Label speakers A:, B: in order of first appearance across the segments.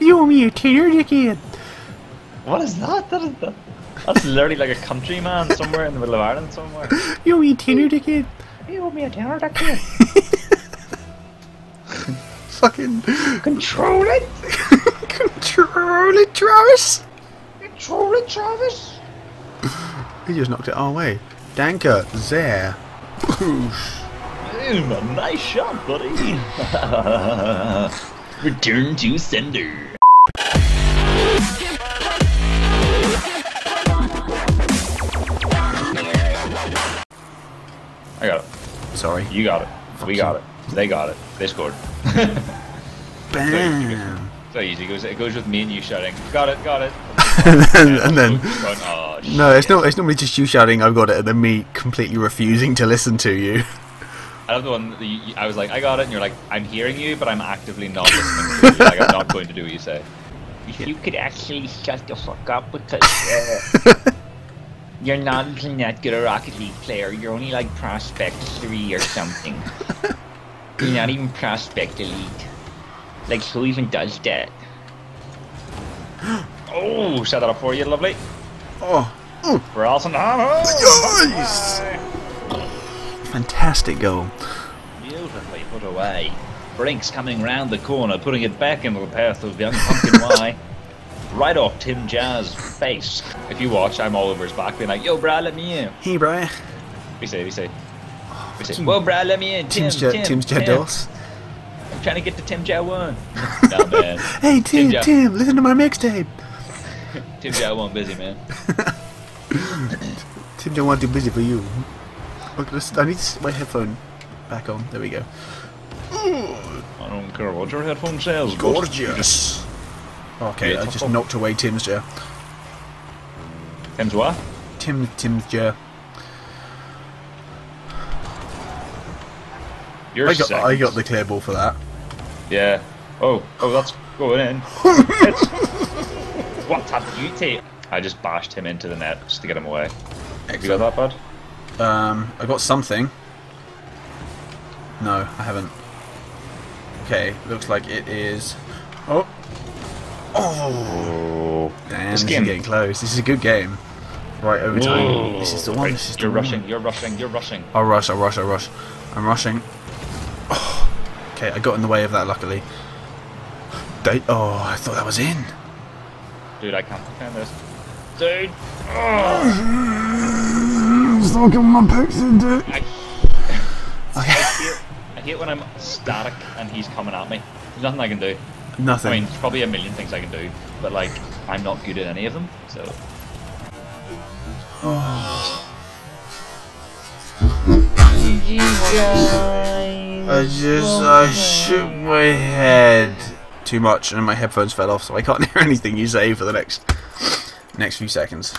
A: You owe me a tenner, dickhead.
B: What is that? That is that. That's literally like a country man somewhere in the middle of Ireland somewhere.
A: You owe me a tenner, dickhead.
B: You owe me a tenner, kid.
A: Fucking
B: Control it!
A: control it, Travis.
B: Control it, Travis!
A: He just knocked it our way. Danker, there.
B: A nice shot, buddy. Return to sender. I got it.
A: Sorry.
B: You got it. we got it. They got it. They scored.
A: Bam.
B: so easy. It goes, it goes with me and you shouting, got it, got it.
A: and then, and then
B: oh,
A: no, it's not. It's normally just you shouting, "I've got it," and then me completely refusing to listen to you.
B: I love the one that you, I was like, I got it, and you're like, I'm hearing you, but I'm actively not listening to you. Like, I'm not going to do what you say. If you could actually shut the fuck up because uh, you're not even that good a Rocket League player. You're only like Prospect 3 or something. You're not even Prospect Elite. Like, who even does that? Oh, set that up for you, lovely.
A: Oh,
B: For Alison
A: Nice! Fantastic goal.
B: Beautifully put away. Brinks coming round the corner, putting it back into the path of young Pumpkin Y. right off Tim Jazz's face. If you watch, I'm all over his back, being like, "Yo, brah, let me in."
A: Hey, Brian.
B: We say, we say, we say,
A: "Well,
B: "Whoa, brah, let me in." Tim,
A: Tim's.
B: Tim,
A: Tim's
B: Tim.
A: Dos.
B: I'm trying to get to Tim Jet one. no man,
A: Hey, Tim.
B: Jet.
A: Tim, listen to my mixtape.
B: Tim Jet one busy man.
A: Tim don't too busy for you. Look, this, I need to s- my headphone back on. There we go.
B: I don't care what your headphone says. but-
A: Gorgeous. Okay, I just knocked away Tim's chair.
B: Tim's what?
A: Tim, Tim's chair.
B: You're
A: I got,
B: second.
A: I got the clear ball for that.
B: Yeah. Oh, oh, that's going in. It's- what a beauty! I just bashed him into the net just to get him away. You got that, bud?
A: Um, I got something. No, I haven't. Okay, looks like it is. Oh. Oh. Damn,
B: This
A: this
B: game-
A: is getting close. This is a good game. Right, overtime.
B: Whoa.
A: This is the one.
B: Right,
A: This is the
B: You're
A: one.
B: rushing. You're rushing. You're rushing.
A: I'll rush. I'll rush. I'll rush. I'm rushing. Oh. Okay, I got in the way of that. Luckily. They, oh, I thought that was in.
B: Dude, I can't defend this. Dude! Oh,
A: Stop giving my picks into it.
B: I, I, hate, I hate when I'm static and he's coming at me. There's nothing I can do.
A: Nothing.
B: I mean, there's probably a million things I can do, but like, I'm not good at any of them, so.
A: I just I shook my head too much and my headphones fell off, so I can't hear anything you say for the next next few seconds.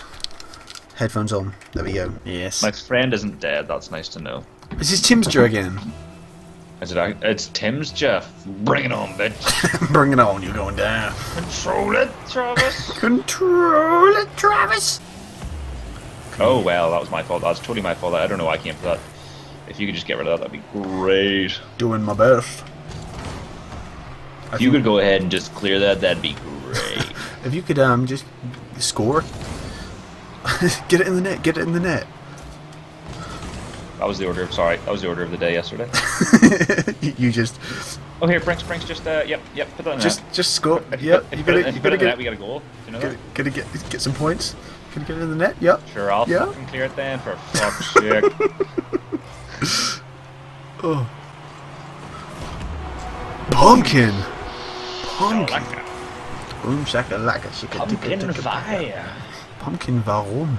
A: Headphones on. There we go. Yes.
B: My friend isn't dead, that's nice to know.
A: This is Tim's Joe again.
B: Is it, it's Tim's Jeff. Bring it on, bitch.
A: Bring it on, you're going down.
B: Control it, Travis.
A: Control it, Travis.
B: oh, well, that was my fault. That's totally my fault. I don't know why I came for that. If you could just get rid of that, that'd be great.
A: Doing my best.
B: If you could go ahead and just clear that, that'd be great.
A: If you could um just score, get it in the net. Get it in the net.
B: that was the order. Of, sorry, that was the order of the day yesterday.
A: you you just
B: Oh, here, Brinks, Brinks, just, uh, yep, yep, put that in
A: just
B: there.
A: just score.
B: If
A: Yep. You
B: you
A: gotta
B: it,
A: you
B: you
A: gotta
B: the net, we got a goal. You know
A: gotta, gotta get get some points. Gotta get it in the net. Yep.
B: Sure, I'll
A: Yeah.
B: fucking clear it then, for fuck's sake.
A: Oh. Pumpkin. Pumpkin. Boom shakalaka
B: Pumpkin fire.
A: Pumpkin warum?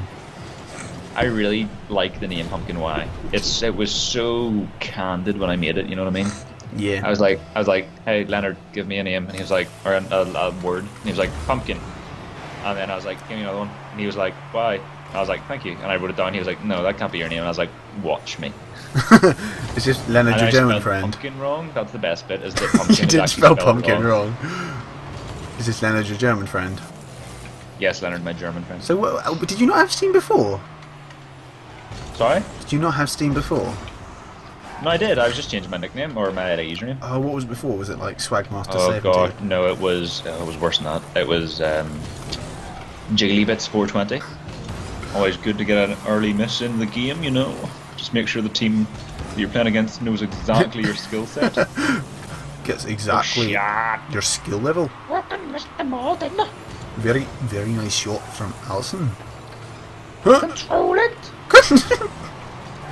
B: I really like the name PumkinWhy. It's it was so candid when I made it. You know what I mean?
A: Yeah.
B: I was like, I was like, hey Leonard, give me a name, and he was like, or a, a, a word, and he was like Pumpkin, and then I was like, give me another one, and he was like, why? And I was like, thank you, and I wrote it down. He was like, no, that can't be your name, and I was like, watch me.
A: Is this Leonard,
B: And
A: your German friend?
B: Pumpkin wrong. That's the best bit. Is that pumpkin
A: You did spell pumpkin wrong. Is this Leonard, your German friend?
B: Yes, Leonard, my German friend.
A: So, what, uh, did you not have Steam before?
B: Sorry.
A: Did you not have Steam before?
B: No, I did. I was just changing my nickname or my username.
A: Oh, what was it before? Was it like Swagmaster
B: Oh
A: 70?
B: god, no! It was uh, it was worse than that. It was um, Jiggly 420. Always good to get an early miss in the game, you know. Just make sure the team that you're playing against knows exactly your skill set.
A: Gets exactly
B: Oh,
A: your skill level.
B: Fucking missed them all, didn't I?
A: Very, very nice shot from Allison.
B: Control it.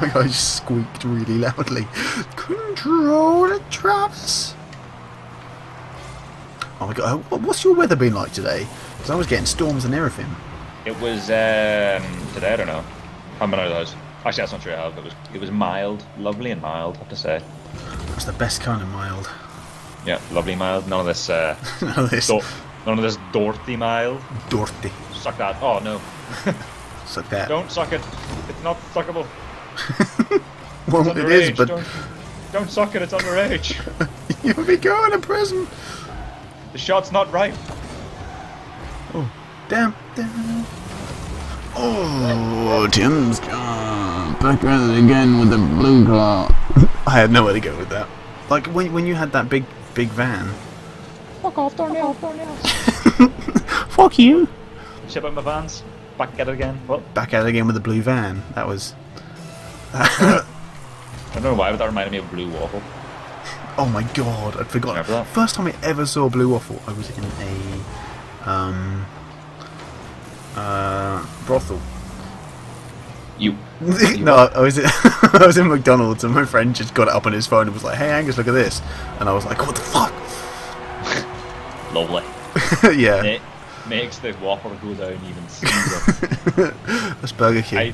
A: My guy just squeaked really loudly. Control it, Travis. Oh my god, what's your weather been like today? Because I was getting storms and everything.
B: It was um, today. I don't know. How many of those? Actually, that's not true. I have. It was it was mild, lovely and mild. I have to say.
A: That's the best kind of mild.
B: Yeah, lovely mild. None of this. Uh,
A: None of this
B: do- none of this Dorothy mild.
A: dirty.
B: Suck that. Oh no!
A: suck that.
B: Don't suck it. It's not suckable.
A: well,
B: It's
A: it is, but
B: don't, don't suck it. It's underage.
A: you'll be going to prison.
B: the shot's not right.
A: Oh, damn, damn. Oh, Tim's gone.
C: Back at it again with the blue claw.
A: I had nowhere to go with that. Like when when you had that big big van.
B: Fuck off, Darnell. Darnell.
A: Fuck you.
B: Ship out my vans. Back at it again. What?
A: Back at it again with the blue van. That was.
B: I don't know why, but that reminded me of Blue Waffle.
A: oh my god, I'd forgotten. First time I ever saw Blue Waffle, I was in a um uh brothel.
B: You.
A: no, I was in, I was in McDonald's and my friend just got it up on his phone and was like, "Hey Angus, look at this," and I was like, "What the fuck?"
B: Lovely.
A: yeah,
B: It makes the waffle go down even smoother.
A: that's Burger King.
B: I,